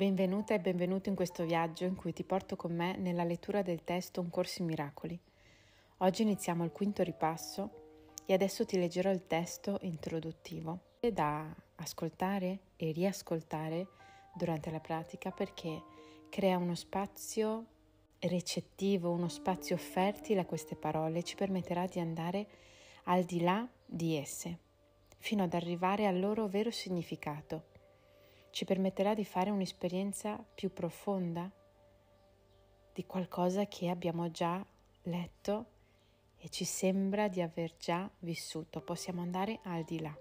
Benvenuta e benvenuto in questo viaggio in cui ti porto con me nella lettura del testo Un corso in miracoli. Oggi iniziamo il quinto ripasso e adesso ti leggerò il testo introduttivo da ascoltare e riascoltare durante la pratica perché crea uno spazio recettivo, uno spazio fertile a queste parole e ci permetterà di andare al di là di esse, fino ad arrivare al loro vero significato ci permetterà di fare un'esperienza più profonda di qualcosa che abbiamo già letto e ci sembra di aver già vissuto. Possiamo andare al di là.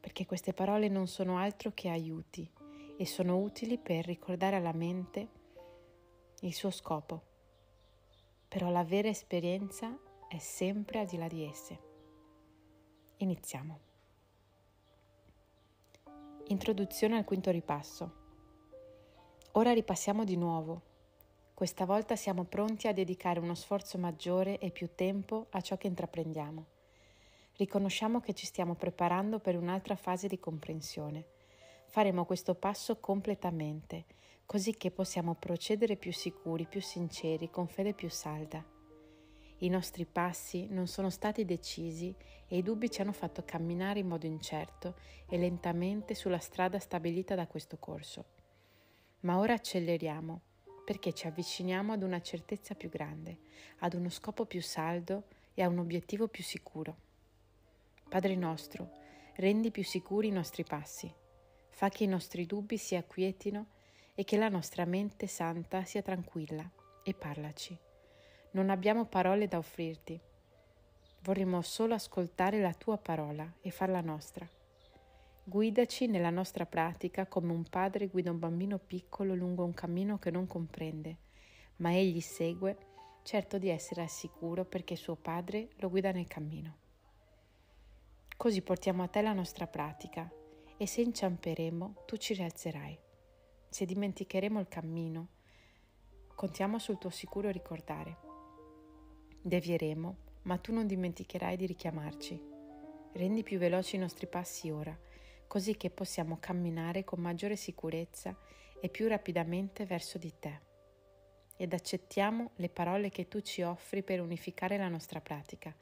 Perché queste parole non sono altro che aiuti e sono utili per ricordare alla mente il suo scopo. Però la vera esperienza è sempre al di là di esse. Iniziamo. Introduzione al quinto ripasso. Ora ripassiamo di nuovo. Questa volta siamo pronti a dedicare uno sforzo maggiore e più tempo a ciò che intraprendiamo. Riconosciamo che ci stiamo preparando per un'altra fase di comprensione. Faremo questo passo completamente, così che possiamo procedere più sicuri, più sinceri, con fede più salda. I nostri passi non sono stati decisi e i dubbi ci hanno fatto camminare in modo incerto e lentamente sulla strada stabilita da questo corso. Ma ora acceleriamo perché ci avviciniamo ad una certezza più grande, ad uno scopo più saldo e a un obiettivo più sicuro. Padre nostro, rendi più sicuri i nostri passi, fa che i nostri dubbi si acquietino e che la nostra mente santa sia tranquilla e parlaci non abbiamo parole da offrirti. Vorremmo solo ascoltare la tua parola e farla nostra. Guidaci nella nostra pratica come un padre guida un bambino piccolo lungo un cammino che non comprende, ma egli segue, certo di essere al sicuro perché suo padre lo guida nel cammino. Così portiamo a te la nostra pratica e se inciamperemo tu ci rialzerai. Se dimenticheremo il cammino, contiamo sul tuo sicuro ricordare. Devieremo, ma tu non dimenticherai di richiamarci. Rendi più veloci i nostri passi ora, così che possiamo camminare con maggiore sicurezza e più rapidamente verso di te. Ed accettiamo le parole che tu ci offri per unificare la nostra pratica,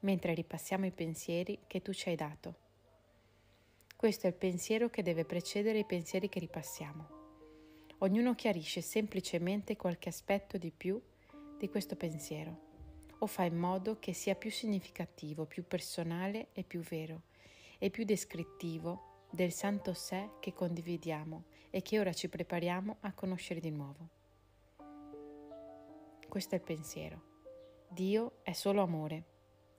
mentre ripassiamo i pensieri che tu ci hai dato. Questo è il pensiero che deve precedere i pensieri che ripassiamo. Ognuno chiarisce semplicemente qualche aspetto di più di questo pensiero o fa in modo che sia più significativo, più personale e più vero e più descrittivo del santo sé che condividiamo e che ora ci prepariamo a conoscere di nuovo. Questo è il pensiero. Dio è solo amore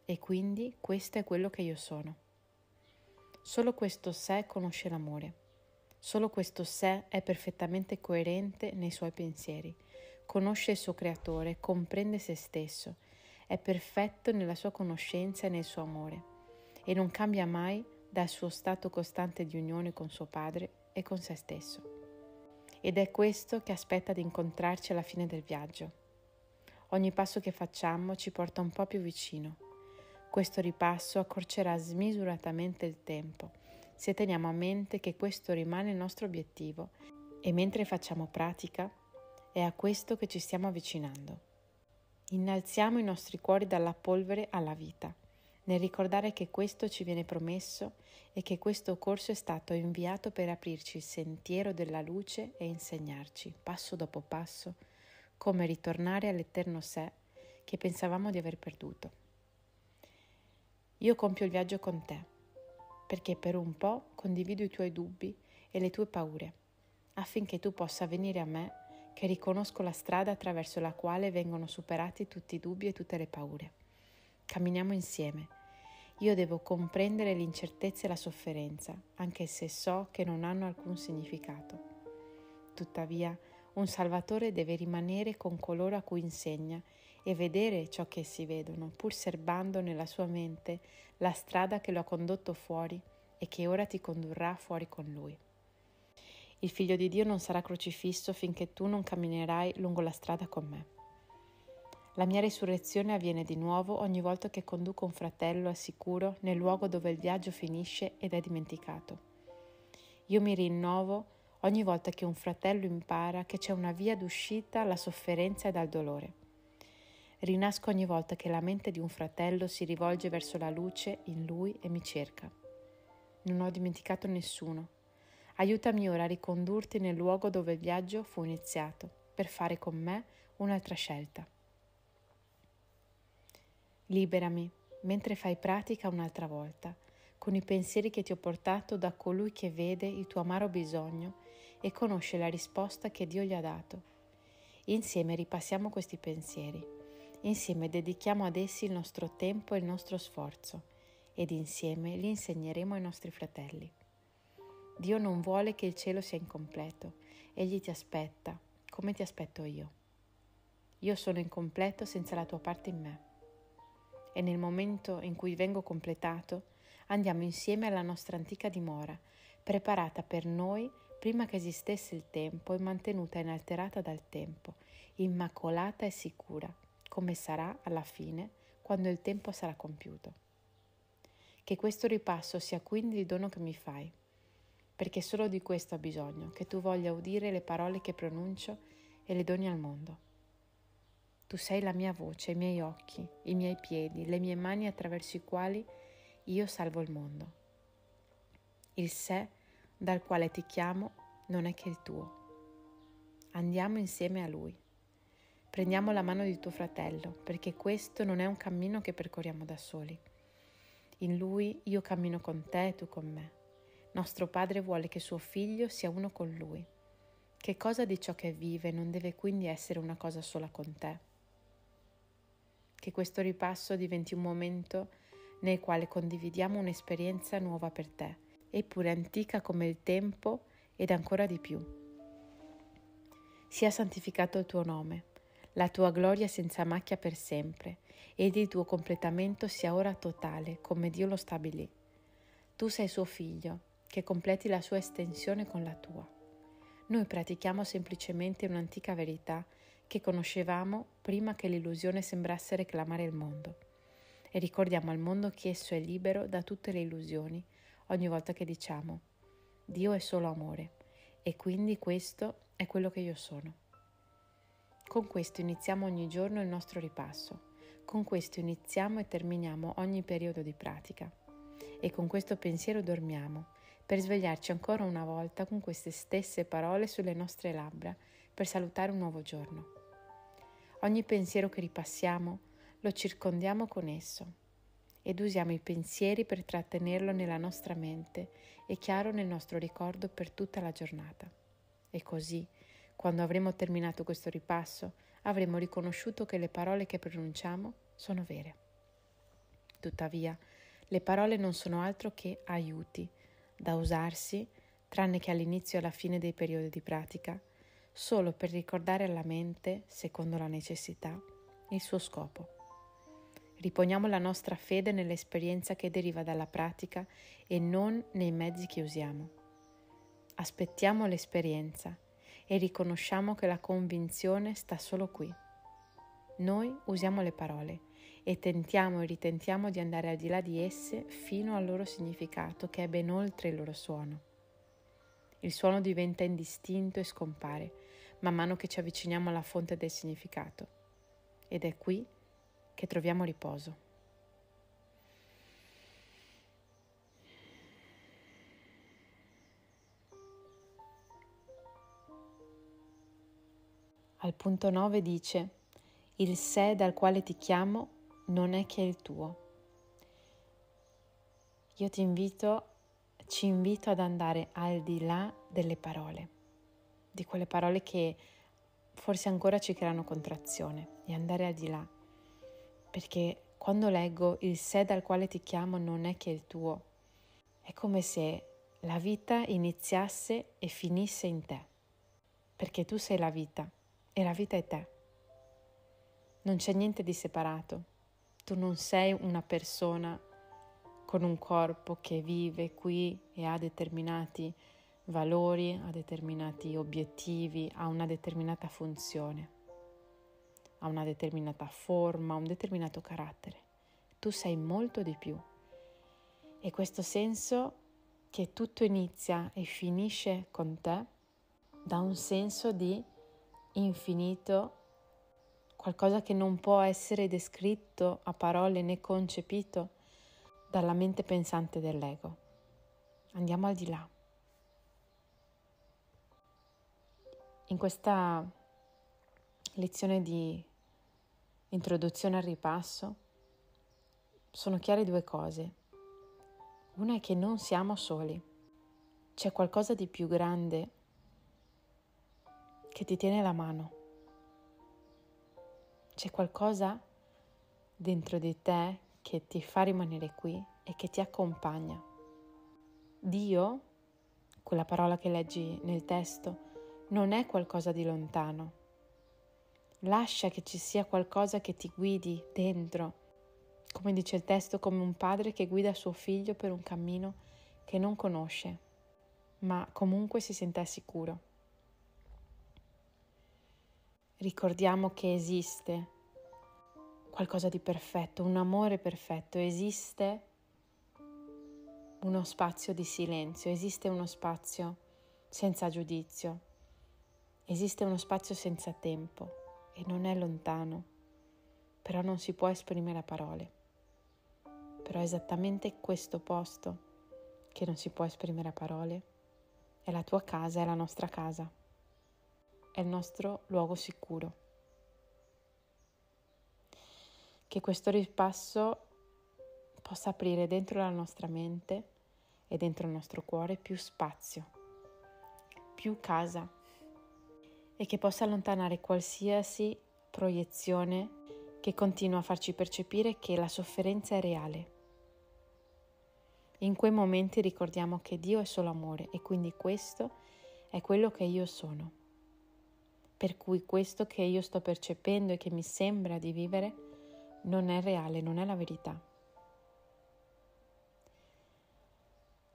e quindi questo è quello che io sono. Solo questo sé conosce l'amore. Solo questo sé è perfettamente coerente nei suoi pensieri, conosce il suo creatore, comprende se stesso è perfetto nella sua conoscenza e nel suo amore e non cambia mai dal suo stato costante di unione con suo Padre e con se stesso. Ed è questo che aspetta di incontrarci alla fine del viaggio. Ogni passo che facciamo ci porta un po' più vicino. Questo ripasso accorcerà smisuratamente il tempo se teniamo a mente che questo rimane il nostro obiettivo e mentre facciamo pratica è a questo che ci stiamo avvicinando. Innalziamo i nostri cuori dalla polvere alla vita, nel ricordare che questo ci viene promesso e che questo corso è stato inviato per aprirci il sentiero della luce e insegnarci, passo dopo passo, come ritornare all'eterno sé che pensavamo di aver perduto. Io compio il viaggio con te, perché per un po' condivido i tuoi dubbi e le tue paure, affinché tu possa venire a me che riconosco la strada attraverso la quale vengono superati tutti i dubbi e tutte le paure. Camminiamo insieme. Io devo comprendere l'incertezza e la sofferenza, anche se so che non hanno alcun significato. Tuttavia, un Salvatore deve rimanere con coloro a cui insegna e vedere ciò che essi vedono, pur serbando nella sua mente la strada che lo ha condotto fuori e che ora ti condurrà fuori con lui. Il figlio di Dio non sarà crocifisso finché tu non camminerai lungo la strada con me. La mia risurrezione avviene di nuovo ogni volta che conduco un fratello al sicuro nel luogo dove il viaggio finisce ed è dimenticato. Io mi rinnovo ogni volta che un fratello impara che c'è una via d'uscita alla sofferenza e dal dolore. Rinasco ogni volta che la mente di un fratello si rivolge verso la luce in lui e mi cerca. Non ho dimenticato nessuno. Aiutami ora a ricondurti nel luogo dove il viaggio fu iniziato, per fare con me un'altra scelta. Liberami mentre fai pratica un'altra volta, con i pensieri che ti ho portato da colui che vede il tuo amaro bisogno e conosce la risposta che Dio gli ha dato. Insieme ripassiamo questi pensieri, insieme dedichiamo ad essi il nostro tempo e il nostro sforzo ed insieme li insegneremo ai nostri fratelli. Dio non vuole che il cielo sia incompleto, egli ti aspetta, come ti aspetto io. Io sono incompleto senza la tua parte in me. E nel momento in cui vengo completato, andiamo insieme alla nostra antica dimora, preparata per noi prima che esistesse il tempo e mantenuta inalterata dal tempo, immacolata e sicura, come sarà alla fine quando il tempo sarà compiuto. Che questo ripasso sia quindi il dono che mi fai, perché solo di questo ho bisogno, che tu voglia udire le parole che pronuncio e le doni al mondo. Tu sei la mia voce, i miei occhi, i miei piedi, le mie mani attraverso i quali io salvo il mondo. Il sé dal quale ti chiamo non è che il tuo. Andiamo insieme a lui. Prendiamo la mano di tuo fratello, perché questo non è un cammino che percorriamo da soli. In lui io cammino con te e tu con me. Nostro Padre vuole che suo figlio sia uno con lui. Che cosa di ciò che vive non deve quindi essere una cosa sola con te? Che questo ripasso diventi un momento nel quale condividiamo un'esperienza nuova per te, eppure antica come il tempo ed ancora di più. Sia santificato il tuo nome la tua gloria senza macchia per sempre, ed il tuo completamento sia ora totale, come Dio lo stabilì. Tu sei suo figlio, che completi la sua estensione con la tua. Noi pratichiamo semplicemente un'antica verità che conoscevamo prima che l'illusione sembrasse reclamare il mondo. E ricordiamo al mondo che esso è libero da tutte le illusioni ogni volta che diciamo Dio è solo amore e quindi questo è quello che io sono. Con questo iniziamo ogni giorno il nostro ripasso. Con questo iniziamo e terminiamo ogni periodo di pratica. E con questo pensiero dormiamo, per svegliarci ancora una volta con queste stesse parole sulle nostre labbra, per salutare un nuovo giorno. Ogni pensiero che ripassiamo lo circondiamo con esso ed usiamo i pensieri per trattenerlo nella nostra mente e chiaro nel nostro ricordo per tutta la giornata. E così, quando avremo terminato questo ripasso, avremo riconosciuto che le parole che pronunciamo sono vere. Tuttavia, le parole non sono altro che aiuti da usarsi, tranne che all'inizio e alla fine dei periodi di pratica, solo per ricordare alla mente, secondo la necessità, il suo scopo. Riponiamo la nostra fede nell'esperienza che deriva dalla pratica e non nei mezzi che usiamo. Aspettiamo l'esperienza e riconosciamo che la convinzione sta solo qui. Noi usiamo le parole e tentiamo e ritentiamo di andare al di là di esse fino al loro significato che è ben oltre il loro suono. Il suono diventa indistinto e scompare man mano che ci avviciniamo alla fonte del significato ed è qui che troviamo riposo. Al punto 9 dice, il sé dal quale ti chiamo non è che il tuo. Io ti invito, ci invito ad andare al di là delle parole, di quelle parole che forse ancora ci creano contrazione, e andare al di là. Perché quando leggo il sé dal quale ti chiamo non è che il tuo, è come se la vita iniziasse e finisse in te, perché tu sei la vita e la vita è te. Non c'è niente di separato. Tu non sei una persona con un corpo che vive qui e ha determinati valori, ha determinati obiettivi, ha una determinata funzione, ha una determinata forma, un determinato carattere. Tu sei molto di più. E questo senso che tutto inizia e finisce con te da un senso di infinito, qualcosa che non può essere descritto a parole né concepito dalla mente pensante dell'ego. Andiamo al di là. In questa lezione di introduzione al ripasso sono chiare due cose. Una è che non siamo soli, c'è qualcosa di più grande che ti tiene la mano. C'è qualcosa dentro di te che ti fa rimanere qui e che ti accompagna. Dio, quella parola che leggi nel testo, non è qualcosa di lontano. Lascia che ci sia qualcosa che ti guidi dentro, come dice il testo, come un padre che guida suo figlio per un cammino che non conosce, ma comunque si sente sicuro. Ricordiamo che esiste qualcosa di perfetto, un amore perfetto, esiste uno spazio di silenzio, esiste uno spazio senza giudizio, esiste uno spazio senza tempo e non è lontano, però non si può esprimere a parole. Però esattamente questo posto che non si può esprimere a parole è la tua casa, è la nostra casa è il nostro luogo sicuro. Che questo ripasso possa aprire dentro la nostra mente e dentro il nostro cuore più spazio, più casa e che possa allontanare qualsiasi proiezione che continua a farci percepire che la sofferenza è reale. In quei momenti ricordiamo che Dio è solo amore e quindi questo è quello che io sono per cui questo che io sto percependo e che mi sembra di vivere non è reale, non è la verità.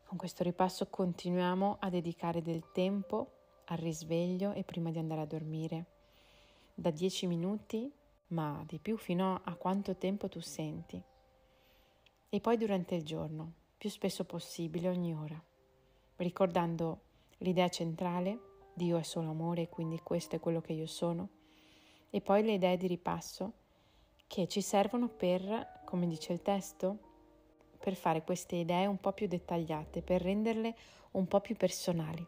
Con questo ripasso continuiamo a dedicare del tempo al risveglio e prima di andare a dormire, da 10 minuti, ma di più fino a quanto tempo tu senti. E poi durante il giorno, più spesso possibile ogni ora, ricordando l'idea centrale Dio è solo amore quindi questo è quello che io sono. E poi le idee di ripasso che ci servono per, come dice il testo, per fare queste idee un po' più dettagliate, per renderle un po' più personali.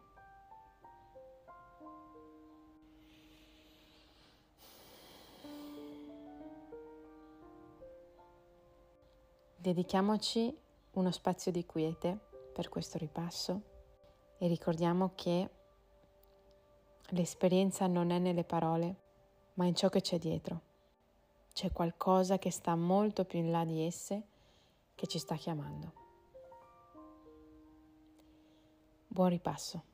Dedichiamoci uno spazio di quiete per questo ripasso e ricordiamo che L'esperienza non è nelle parole, ma in ciò che c'è dietro. C'è qualcosa che sta molto più in là di esse che ci sta chiamando. Buon ripasso.